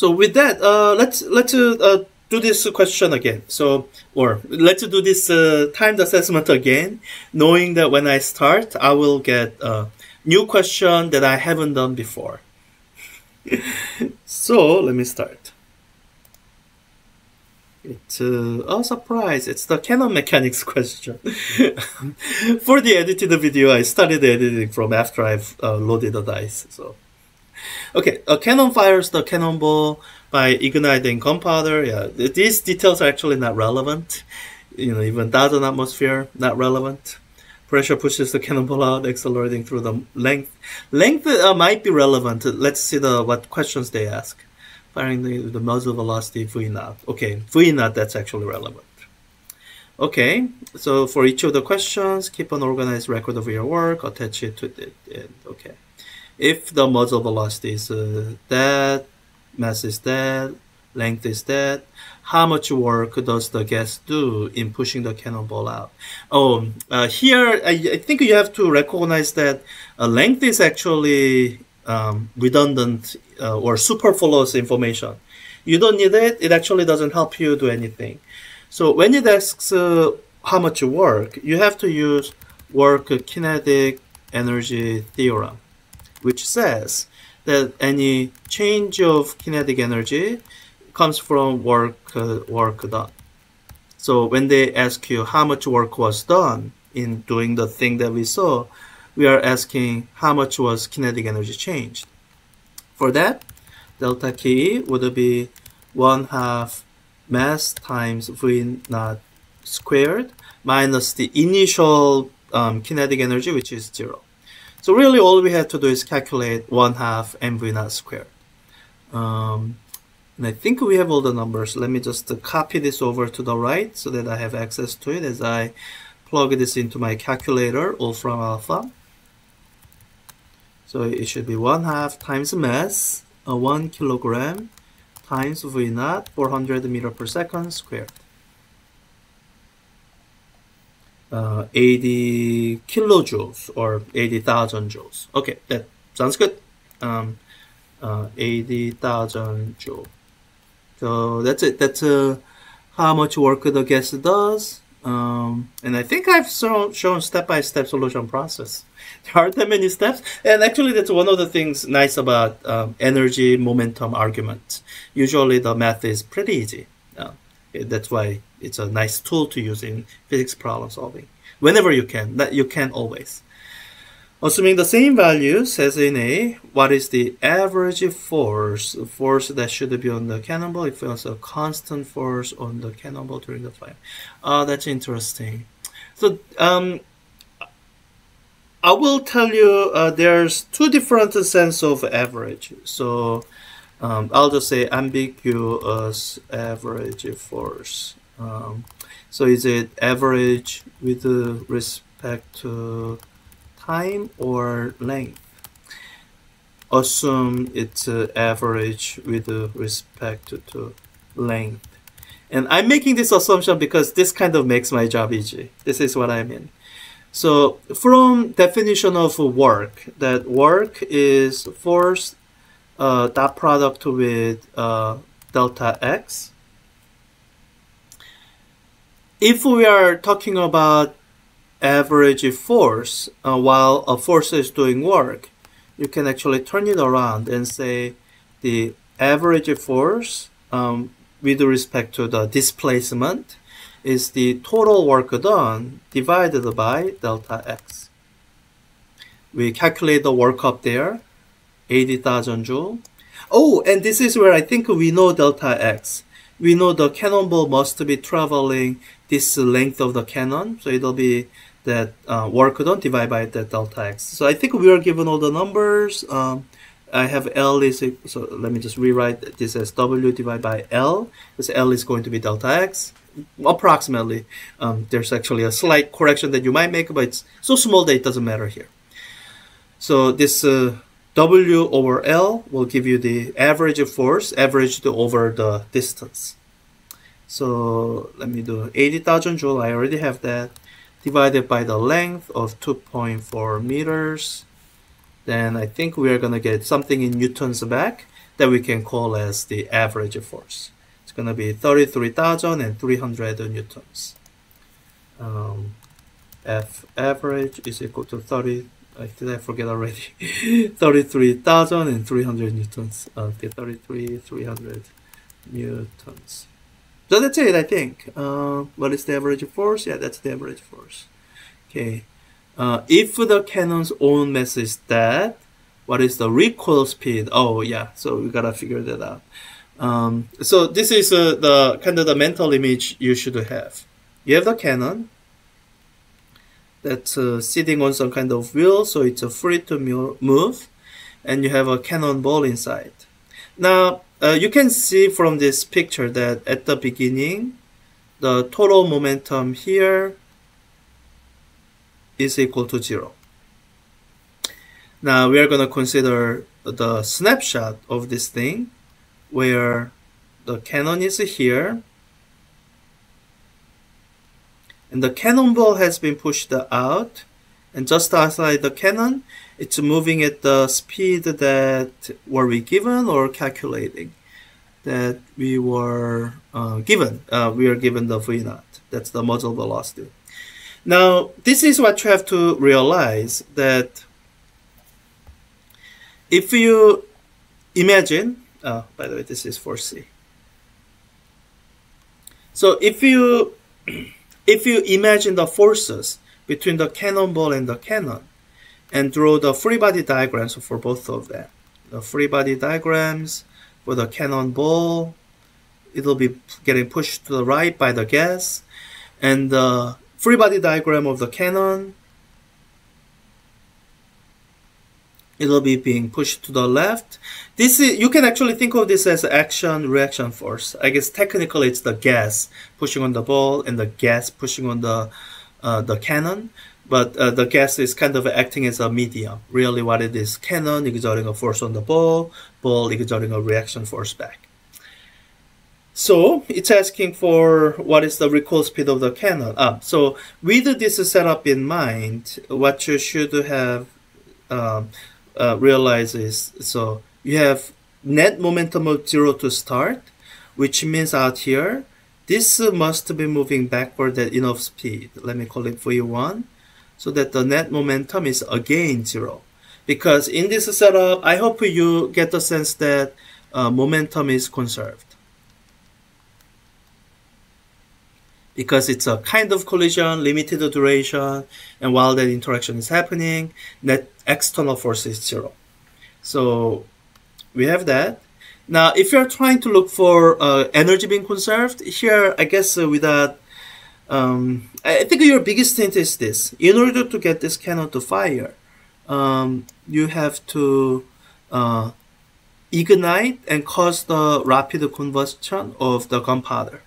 So with that, uh, let's let's uh, do this question again. So or let's do this uh, timed assessment again, knowing that when I start, I will get a new question that I haven't done before. so let me start. It's uh, a surprise. It's the Cannon mechanics question. For the edited video, I started editing from after I've uh, loaded the dice. So, okay, a cannon fires the cannonball by igniting gunpowder. Yeah, these details are actually not relevant. You know, even thousand atmosphere, not relevant. Pressure pushes the cannonball out, accelerating through the length. Length uh, might be relevant. Let's see the what questions they ask firing the, the muzzle velocity V naught. Okay, V naught, that's actually relevant. Okay, so for each of the questions, keep an organized record of your work, attach it to it. Okay. If the muzzle velocity is uh, that, mass is that, length is that, how much work does the gas do in pushing the cannonball out? Oh, uh, here I, I, think you have to recognize that uh, length is actually um, redundant uh, or superfluous information. You don't need it. It actually doesn't help you do anything. So when it asks uh, how much work, you have to use work kinetic energy theorem, which says that any change of kinetic energy comes from work uh, work done. So when they ask you how much work was done in doing the thing that we saw, we are asking how much was kinetic energy changed. For that, delta K would be 1 half mass times V naught squared minus the initial um, kinetic energy, which is 0. So really all we have to do is calculate 1 half mv naught squared. Um, and I think we have all the numbers. Let me just copy this over to the right so that I have access to it as I plug this into my calculator, Wolfram Alpha. So it should be 1 half times mass, uh, 1 kilogram times V naught, 400 meter per second squared. Uh, 80 kilojoules or 80,000 joules. Okay, that sounds good. Um, uh, 80,000 joule. So that's it. That's uh, how much work the gas does. Um, and I think I've shown step-by-step -step solution process. There aren't that many steps. And actually, that's one of the things nice about um, energy momentum argument. Usually the math is pretty easy. Uh, that's why it's a nice tool to use in physics problem solving. Whenever you can, that you can always. Assuming the same values as in A, what is the average force, force that should be on the cannonball if it's a constant force on the cannonball during the flight? Oh, that's interesting. So um, I will tell you uh, there's two different sense of average. So um, I'll just say ambiguous average force. Um, so is it average with respect to time or length? Assume it's average with respect to length. And I'm making this assumption because this kind of makes my job easy. This is what I mean. So from definition of work, that work is force uh, dot product with uh, delta x. If we are talking about average force uh, while a force is doing work, you can actually turn it around and say the average force um, with respect to the displacement is the total work done divided by delta x. We calculate the work up there, 80,000 joule. Oh, and this is where I think we know delta x. We know the cannonball must be traveling this length of the cannon, so it'll be that uh, work done divided by that delta x. So I think we are given all the numbers. Um, I have L is, so let me just rewrite this as W divided by L, because L is going to be delta x approximately. Um, there's actually a slight correction that you might make, but it's so small that it doesn't matter here. So this uh, W over L will give you the average force averaged over the distance. So let me do 80,000 joule. I already have that divided by the length of 2.4 meters. Then I think we are going to get something in newtons back. that we can call as the average force. It's going to be 33,300 newtons. Um, F average is equal to 30, uh, did I forget already? 33,300 newtons. Okay, 33,300 newtons. So that's it, I think. Uh, what is the average force? Yeah, that's the average force. Okay. Uh, if the cannon's own mass is that, what is the recoil speed? Oh, yeah. So we gotta figure that out. Um, so this is uh, the kind of the mental image you should have. You have the cannon that's uh, sitting on some kind of wheel, so it's uh, free to move, and you have a cannonball inside. Now, uh, you can see from this picture that at the beginning, the total momentum here is equal to zero. Now we are going to consider the snapshot of this thing where the cannon is here and the cannonball has been pushed out. And just outside the cannon it's moving at the speed that were we given or calculating that we were uh, given uh, we are given the v naught that's the muzzle velocity. Now this is what you have to realize that if you imagine oh, by the way this is for c. So if you if you imagine the forces between the cannonball and the cannon and draw the free body diagrams for both of them. The free body diagrams for the cannonball, it'll be getting pushed to the right by the gas, and the free body diagram of the cannon, it'll be being pushed to the left. This is, you can actually think of this as action reaction force. I guess technically it's the gas pushing on the ball and the gas pushing on the uh, the cannon. But uh, the gas is kind of acting as a medium. Really what it is, cannon exerting a force on the ball, ball exerting a reaction force back. So it's asking for what is the recoil speed of the cannon. Ah, so with this setup in mind, what you should have um, uh, realize is so you have net momentum of zero to start, which means out here, this must be moving backward at enough speed. Let me call it V1 so that the net momentum is again zero. Because in this setup, I hope you get the sense that uh, momentum is conserved. Because it's a kind of collision, limited duration, and while that interaction is happening, net external force is zero. So we have that. Now, if you're trying to look for uh, energy being conserved, here, I guess uh, with that um, I think your biggest hint is this. In order to get this cannon to fire, um, you have to uh, ignite and cause the rapid combustion of the gunpowder.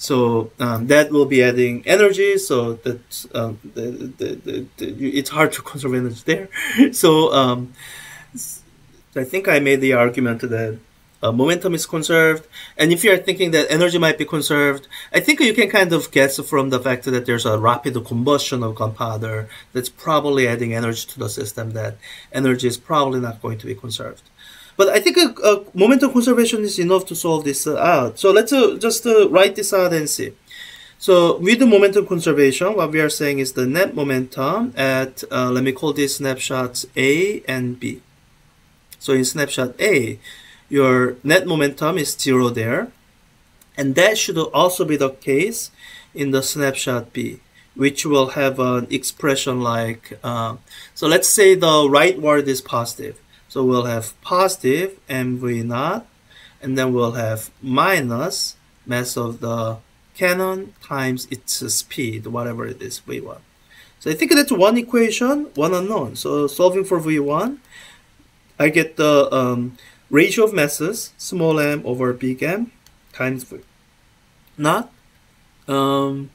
So um, that will be adding energy. So that um, the, the, the, it's hard to conserve energy there. so um, I think I made the argument that uh, momentum is conserved. And if you're thinking that energy might be conserved, I think you can kind of guess from the fact that there's a rapid combustion of gunpowder that's probably adding energy to the system that energy is probably not going to be conserved. But I think uh, uh, momentum conservation is enough to solve this uh, out. So let's uh, just uh, write this out and see. So with the momentum conservation, what we are saying is the net momentum at, let me call these snapshots A and B. So in snapshot A, your net momentum is zero there. And that should also be the case in the snapshot B, which will have an expression like, uh, so let's say the right word is positive. So we'll have positive mv naught, and then we'll have minus mass of the cannon times its speed, whatever it is, v1. So I think that's one equation, one unknown. So solving for v1, I get the um, ratio of masses, small m over big M times V naught. Um,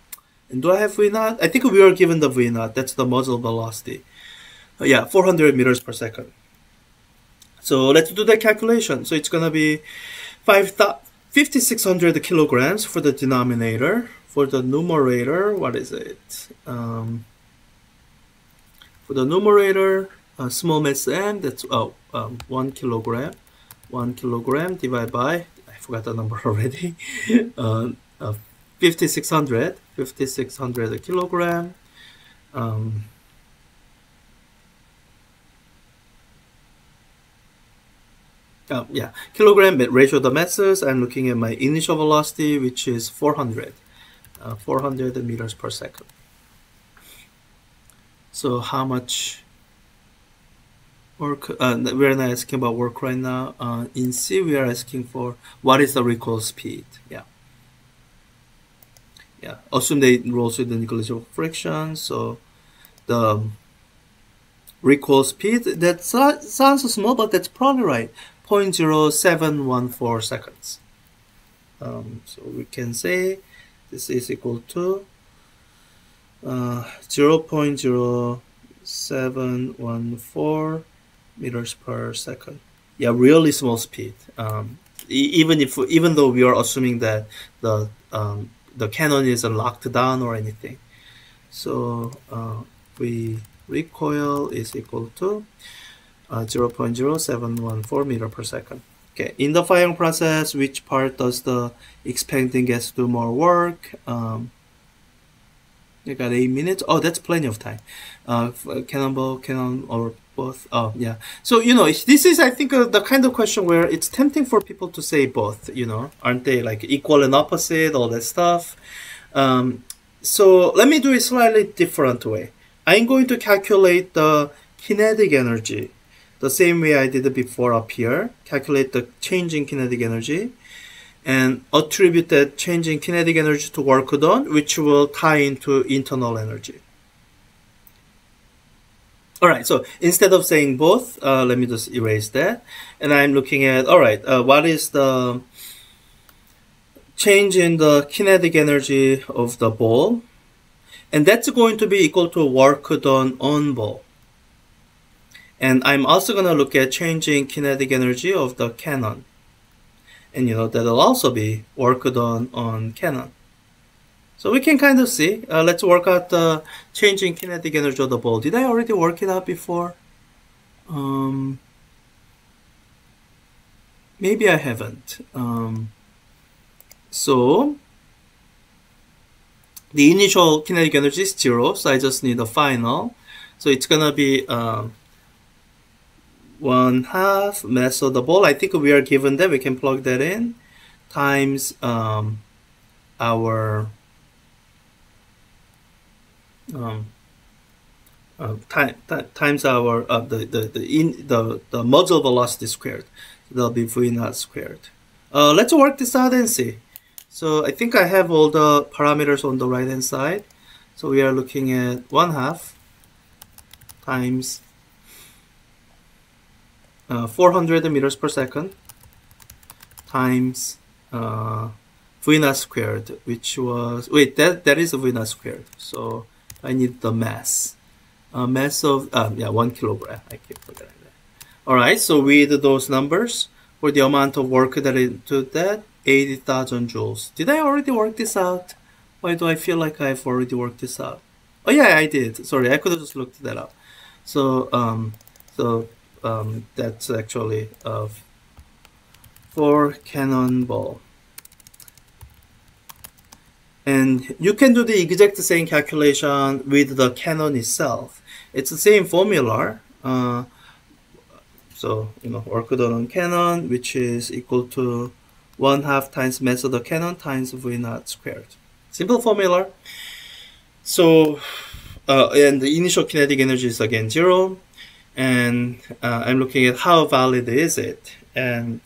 and do I have V naught? I think we are given the V naught. That's the muzzle velocity. Uh, yeah, 400 meters per second. So let's do the calculation. So it's going to be 5,600 kilograms for the denominator. For the numerator, what is it? Um, for the numerator, uh, small mass m, that's oh, um, 1 kilogram. 1 kilogram divided by, I forgot the number already, uh, uh, 5600, 5600 kilogram. Um, uh, yeah, kilogram ratio the masses. I'm looking at my initial velocity, which is 400, uh, 400 meters per second. So how much work? Uh, we're not asking about work right now. Uh, in C, we are asking for what is the recoil speed. Yeah. Yeah. Assume they rolls with the negligible friction. So the recoil speed that sounds small, but that's probably right. 0.0714 seconds. Um, so we can say this is equal to uh, 0.0714 meters per second. Yeah, really small speed. Um, even if even though we are assuming that the um, the cannon is locked down or anything, so uh, we recoil is equal to uh, 0.0714 meter per second. Okay, in the firing process, which part does the expanding gas do more work? Um, you got eight minutes. Oh, that's plenty of time. Uh, cannonball, cannon, or both. Oh, yeah. So you know, this is I think uh, the kind of question where it's tempting for people to say both. You know, aren't they like equal and opposite, all that stuff? Um, so let me do it slightly different way. I'm going to calculate the kinetic energy the same way I did before up here. Calculate the change in kinetic energy and attribute that change in kinetic energy to work done, which will tie into internal energy. All right, so instead of saying both, uh, let me just erase that. And I'm looking at, all right, uh, what is the change in the kinetic energy of the ball? And that's going to be equal to work done on ball. And I'm also going to look at changing kinetic energy of the cannon and you know that'll also be worked on on cannon so we can kind of see uh, let's work out the changing kinetic energy of the ball. Did I already work it out before? Um, maybe I haven't. Um, so the initial kinetic energy is zero so I just need a final so it's gonna be um, one half mass of the ball. I think we are given that we can plug that in times um, our um, uh, time, times our uh, the the the in the the muzzle velocity squared. That'll be v naught squared. Uh, let's work this out and see. So I think I have all the parameters on the right hand side. So we are looking at one half times uh, 400 meters per second times uh, v naught squared, which was wait that that is v naught squared. So I need the mass, uh, mass of um, yeah one kilogram. I keep forgetting that. All right, so with those numbers for the amount of work that it into that 80,000 joules. Did I already work this out? Why do I feel like I've already worked this out? Oh yeah, I did. Sorry, I could have just looked that up. So um, so um, that's actually uh, for cannonball. And you can do the exact same calculation with the cannon itself. It's the same formula. Uh, so, you know, work done on cannon, which is equal to 1 half times mass of the cannon times V naught squared. Simple formula. So, uh, and the initial kinetic energy is again 0 and uh, I'm looking at how valid is it and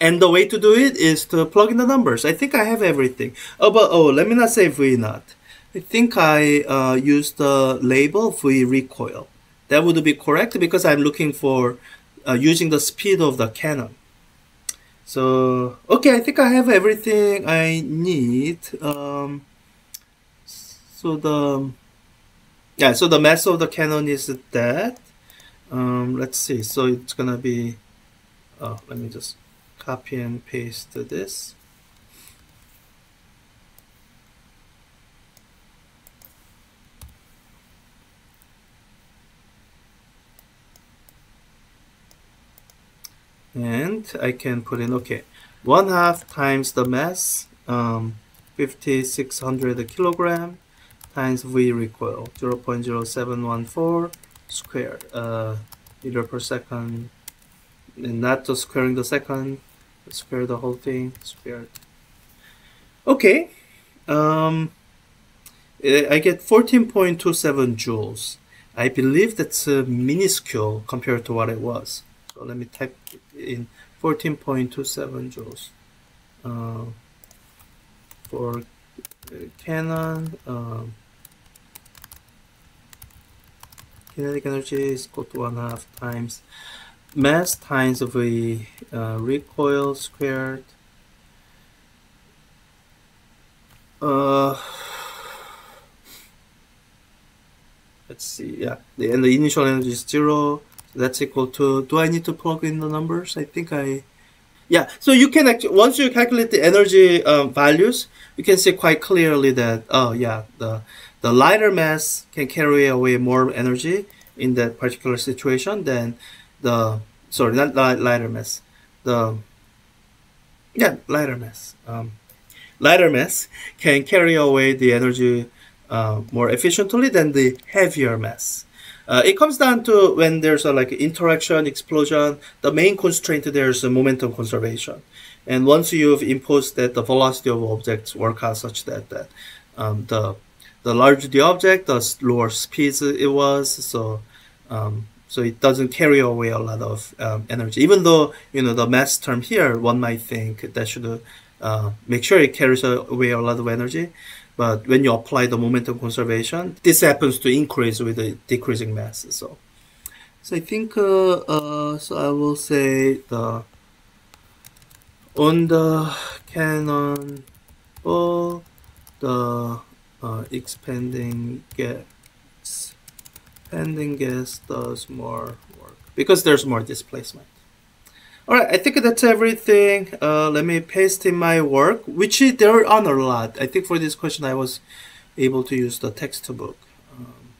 and the way to do it is to plug in the numbers. I think I have everything. Oh, but oh, let me not say V naught. I think I uh, used the label V recoil. That would be correct because I'm looking for uh, using the speed of the cannon. So, okay, I think I have everything I need. Um, so the, yeah, so the mass of the cannon is that. Um, let's see. So it's gonna be oh, let me just copy and paste this and I can put in okay one half times the mass um, 5600 kilogram times V recoil 0 0.0714 squared uh, meter per second and not just squaring the second square the whole thing squared okay um, I get 14.27 joules. I believe that's uh, minuscule compared to what it was. So let me type in 14.27 joules. Uh, for Cannon um, kinetic energy is equal to one half times mass times the uh, recoil squared. Uh, let's see yeah the, and the initial energy is zero that's equal to do I need to plug in the numbers? I think I yeah. So you can actually once you calculate the energy um, values you can see quite clearly that oh yeah the the lighter mass can carry away more energy in that particular situation than the sorry not lighter mass the yeah lighter mass um, lighter mass can carry away the energy uh, more efficiently than the heavier mass uh, it comes down to when there's a like interaction explosion the main constraint there is momentum conservation. And once you've imposed that the velocity of objects work out such that that um, the the larger the object the lower speeds it was. So um, so it doesn't carry away a lot of um, energy. Even though you know the mass term here one might think that should uh, make sure it carries away a lot of energy but when you apply the momentum conservation, this happens to increase with the decreasing mass. So, so I think uh, uh, so. I will say the on the cannon ball, the uh, expanding gas, expanding gas does more work because there's more displacement. Alright, I think that's everything. Uh, let me paste in my work, which there are a lot. I think for this question I was able to use the textbook. Um,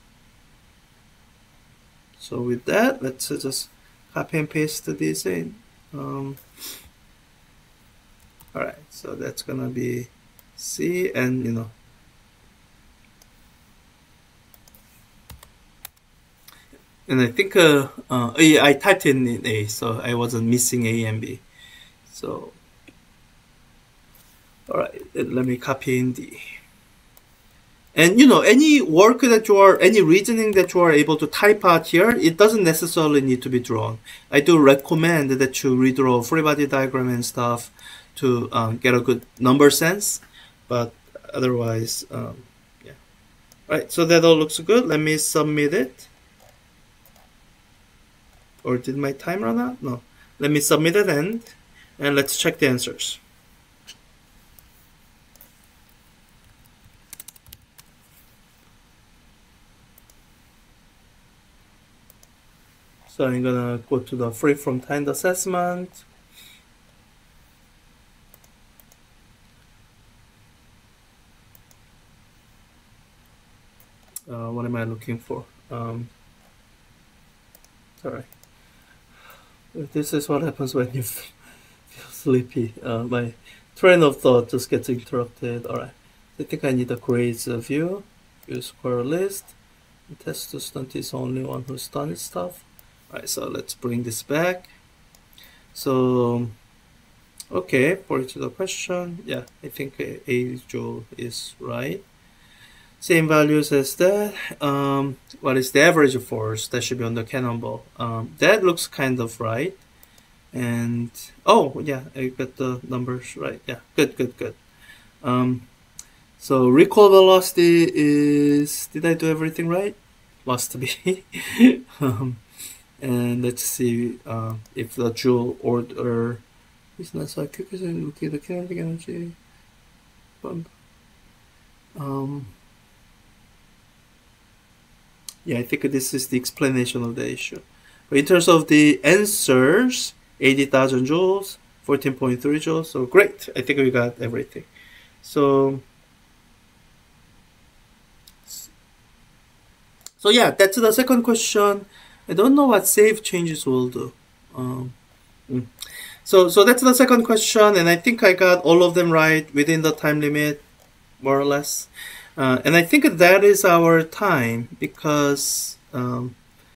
so with that, let's uh, just copy and paste this in. Um, Alright, so that's gonna be C and you know and I think uh, uh, I typed in A, so I wasn't missing A and B. So, all right, let me copy in D. And you know, any work that you are, any reasoning that you are able to type out here, it doesn't necessarily need to be drawn. I do recommend that you redraw free body diagram and stuff to um, get a good number sense, but otherwise, um, yeah. All right, so that all looks good. Let me submit it. Or did my time run out? No. Let me submit it and, and let's check the answers. So I'm gonna go to the freeform time assessment. Uh, what am I looking for? Um, sorry. This is what happens when you feel sleepy. Uh, my train of thought just gets interrupted. Alright, I think I need a grades view. View square list. test student is only one who's done stuff. Alright, so let's bring this back. So, okay, for each of the question, yeah, I think A, joule is right same values as that. Um, what is the average force that should be on the cannonball? Um, that looks kind of right. And oh yeah, I got the numbers right. Yeah, good, good, good. Um, so recoil velocity is did I do everything right? Must be. um, and let's see uh, if the joule order is not so quick as looking at the kinetic energy. Um, yeah, I think this is the explanation of the issue. But in terms of the answers, 80,000 joules, 14.3 joules, so great. I think we got everything. So, so yeah, that's the second question. I don't know what save changes will do. Um, mm. so, so that's the second question, and I think I got all of them right within the time limit, more or less. Uh, and I think that is our time because um,